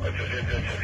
Gracias.